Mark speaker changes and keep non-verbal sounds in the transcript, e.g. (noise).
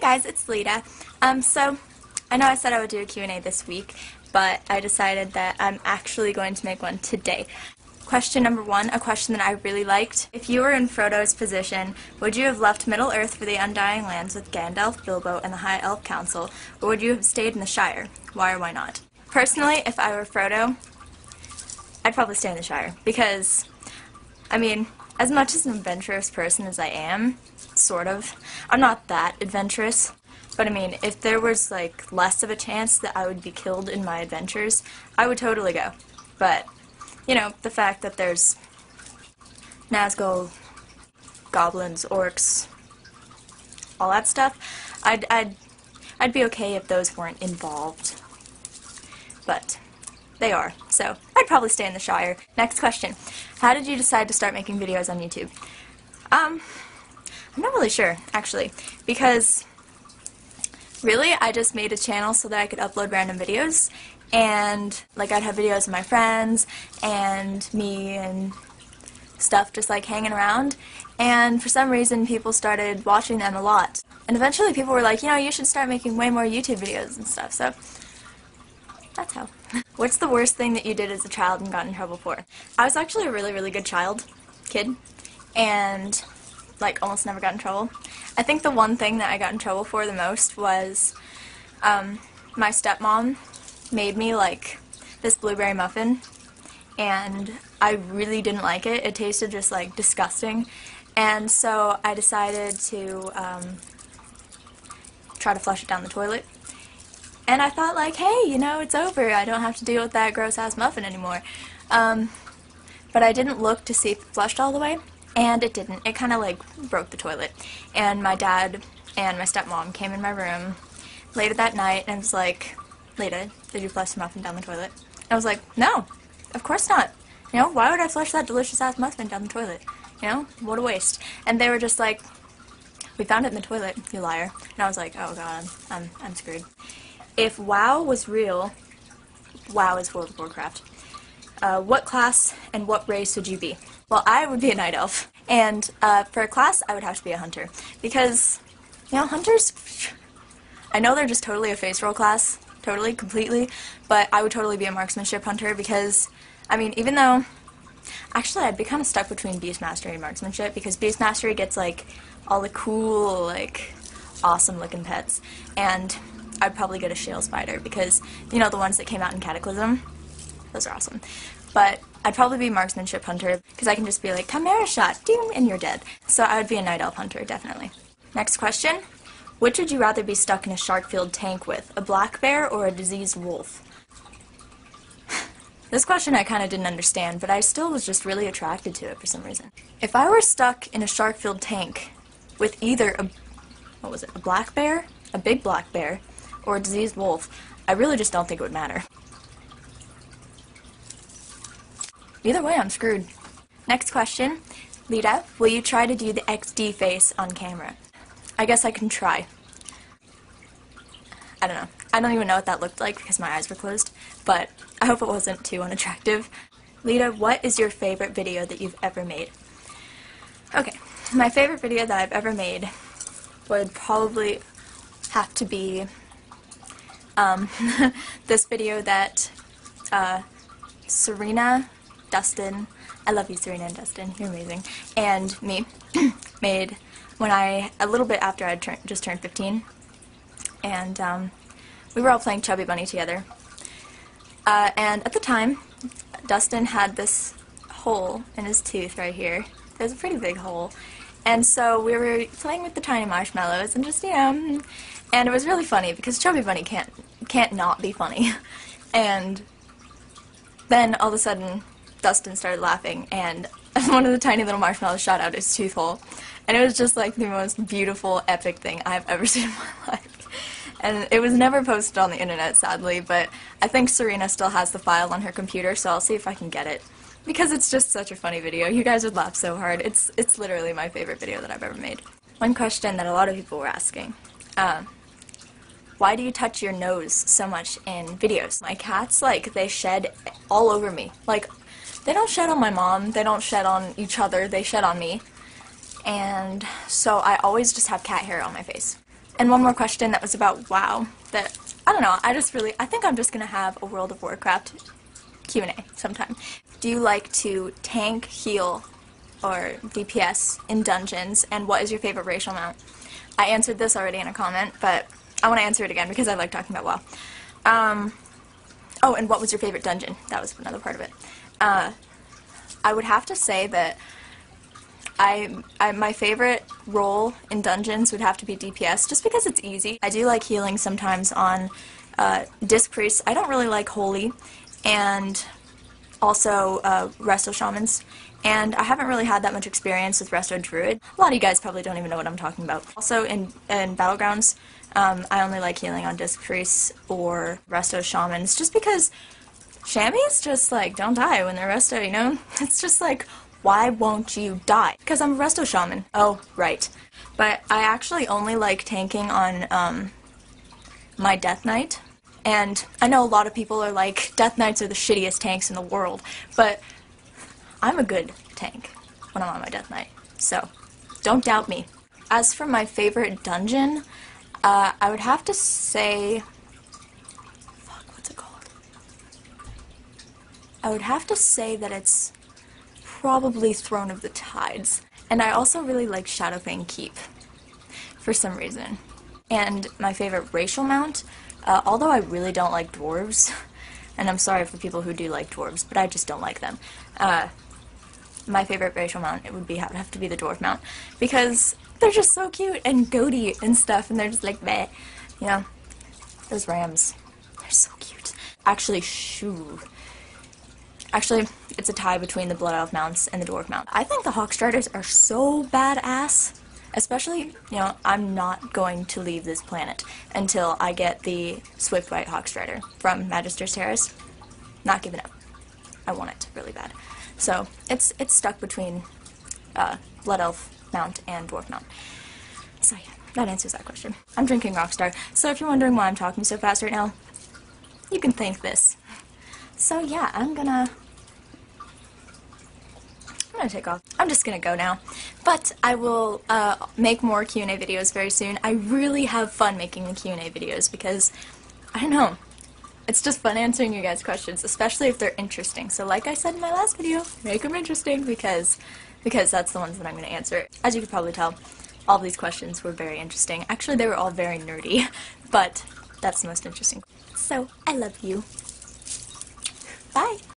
Speaker 1: Guys, it's Leda. Um, so, I know I said I would do a Q&A this week, but I decided that I'm actually going to make one today. Question number one, a question that I really liked. If you were in Frodo's position, would you have left Middle Earth for the Undying Lands with Gandalf, Bilbo, and the High Elf Council, or would you have stayed in the Shire? Why or why not? Personally, if I were Frodo, I'd probably stay in the Shire, because, I mean, as much as an adventurous person as I am, sort of, I'm not that adventurous. But I mean, if there was like less of a chance that I would be killed in my adventures, I would totally go. But, you know, the fact that there's Nazgul, goblins, orcs, all that stuff, I'd, I'd, I'd be okay if those weren't involved. But they are, so I'd probably stay in the Shire. Next question. How did you decide to start making videos on YouTube? Um, I'm not really sure, actually, because really I just made a channel so that I could upload random videos, and like I'd have videos of my friends and me and stuff just like hanging around, and for some reason people started watching them a lot. And eventually people were like, you know, you should start making way more YouTube videos and stuff, so that's how. (laughs) What's the worst thing that you did as a child and got in trouble for? I was actually a really, really good child, kid, and like almost never got in trouble. I think the one thing that I got in trouble for the most was um, my stepmom made me like this blueberry muffin and I really didn't like it. It tasted just like disgusting. And so I decided to um, try to flush it down the toilet. And I thought like, hey, you know, it's over. I don't have to deal with that gross ass muffin anymore. Um, but I didn't look to see if it flushed all the way and it didn't. It kind of like broke the toilet. And my dad and my stepmom came in my room later that night and was like, Leda, did you flush the muffin down the toilet? And I was like, no, of course not. You know, why would I flush that delicious ass muffin down the toilet? You know, what a waste. And they were just like, we found it in the toilet, you liar. And I was like, oh god, I'm, I'm screwed. If WoW was real, WoW is World of Warcraft. Uh, what class and what race would you be? Well, I would be a night elf, and uh, for a class, I would have to be a hunter because, you know, hunters. I know they're just totally a face roll class, totally, completely, but I would totally be a marksmanship hunter because, I mean, even though, actually, I'd be kind of stuck between beast mastery and marksmanship because beast mastery gets like all the cool, like, awesome looking pets, and I'd probably get a shale spider because you know the ones that came out in Cataclysm. Those are awesome. But I'd probably be marksmanship hunter because I can just be like, chimera shot, ding, and you're dead. So I would be a night elf hunter, definitely. Next question. Which would you rather be stuck in a shark-filled tank with, a black bear or a diseased wolf? (laughs) this question I kind of didn't understand, but I still was just really attracted to it for some reason. If I were stuck in a shark-filled tank with either a, what was it, a black bear, a big black bear, or a diseased wolf, I really just don't think it would matter. Either way, I'm screwed. Next question. Leda, will you try to do the XD face on camera? I guess I can try. I don't know. I don't even know what that looked like because my eyes were closed, but I hope it wasn't too unattractive. Leda, what is your favorite video that you've ever made? Okay, my favorite video that I've ever made would probably have to be um, (laughs) this video that uh, Serena Dustin, I love you, Serena and Dustin, you're amazing, and me (clears throat) made when I, a little bit after I had just turned 15, and um, we were all playing Chubby Bunny together. Uh, and at the time, Dustin had this hole in his tooth right here. It was a pretty big hole. And so we were playing with the tiny marshmallows and just, you know, and it was really funny because Chubby Bunny can't, can't not be funny. (laughs) and then all of a sudden, Dustin started laughing, and (laughs) one of the tiny little marshmallows shot out his tooth hole. And it was just like the most beautiful, epic thing I've ever (laughs) seen in my life. And it was never posted on the internet, sadly, but I think Serena still has the file on her computer, so I'll see if I can get it. Because it's just such a funny video. You guys would laugh so hard. It's, it's literally my favorite video that I've ever made. One question that a lot of people were asking. Uh, why do you touch your nose so much in videos? My cats, like, they shed all over me. Like, they don't shed on my mom, they don't shed on each other, they shed on me. And so I always just have cat hair on my face. And one more question that was about WoW that I don't know, I just really I think I'm just gonna have a World of Warcraft Q&A sometime. Do you like to tank, heal, or DPS in dungeons, and what is your favorite racial mount? I answered this already in a comment, but I want to answer it again because I like talking about WoW. Um, oh, and what was your favorite dungeon? That was another part of it. Uh, I would have to say that I, I, my favorite role in dungeons would have to be DPS, just because it's easy. I do like healing sometimes on uh, Disc Priests. I don't really like Holy, and also uh, Resto Shamans. And I haven't really had that much experience with Resto Druid. A lot of you guys probably don't even know what I'm talking about. Also, in, in Battlegrounds, um, I only like healing on Disc Priests or Resto Shamans, just because Shammies just, like, don't die when they're Resto, you know? (laughs) It's just like, why won't you die? Because I'm a Resto Shaman. Oh, right. But I actually only like tanking on um, my Death Knight. And I know a lot of people are like, Death Knights are the shittiest tanks in the world, but I'm a good tank when I'm on my Death Knight. So, don't doubt me. As for my favorite dungeon, uh, I would have to say... Fuck, what's it called? I would have to say that it's probably Throne of the Tides. And I also really like Shadowfang Keep, for some reason. And my favorite racial mount, uh, although I really don't like dwarves, (laughs) and I'm sorry for people who do like dwarves, but I just don't like them. Uh, my favorite racial mount it would be have to be the dwarf mount because they're just so cute and goaty and stuff, and they're just like meh, you know. Those rams, they're so cute. Actually, shoo. Actually, it's a tie between the Blood Elf mounts and the Dwarf mount. I think the Hawkstriders are so badass. Especially, you know, I'm not going to leave this planet until I get the Swift White Hawkstrider from Magister's Terrace. Not giving up. I want it really bad. So it's it's stuck between uh, Blood Elf mount and Dwarf mount. So yeah, that answers that question. I'm drinking Rockstar, so if you're wondering why I'm talking so fast right now, you can thank this. So yeah, I'm gonna I'm gonna take off. I'm just gonna go now. But I will uh, make more Q&A videos very soon. I really have fun making the Q&A videos because, I don't know, it's just fun answering you guys' questions, especially if they're interesting. So like I said in my last video, make them interesting because, because that's the ones that I'm gonna answer. As you could probably tell, all these questions were very interesting. Actually, they were all very nerdy, (laughs) but that's the most interesting. So, I love you. Bye!